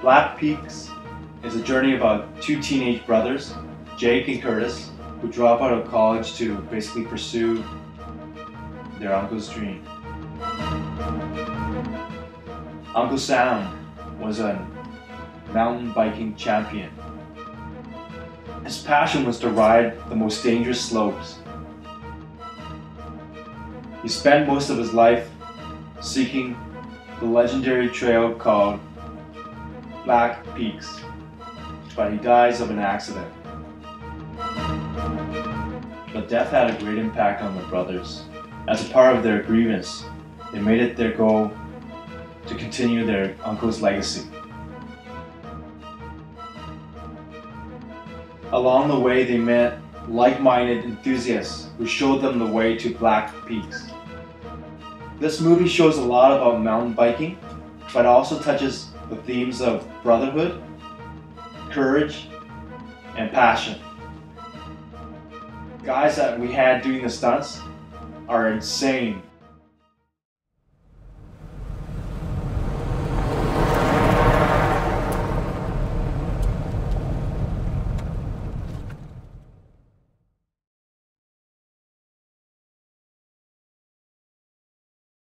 Black Peaks is a journey about two teenage brothers, Jake and Curtis, who drop out of college to basically pursue their uncle's dream. Uncle Sam was a mountain biking champion. His passion was to ride the most dangerous slopes. He spent most of his life seeking the legendary trail called Black Peaks, but he dies of an accident. But death had a great impact on the brothers. As a part of their grievance, they made it their goal to continue their uncle's legacy. Along the way, they met like-minded enthusiasts who showed them the way to Black Peaks. This movie shows a lot about mountain biking, but also touches the themes of brotherhood, courage, and passion. Guys that we had doing the stunts are insane.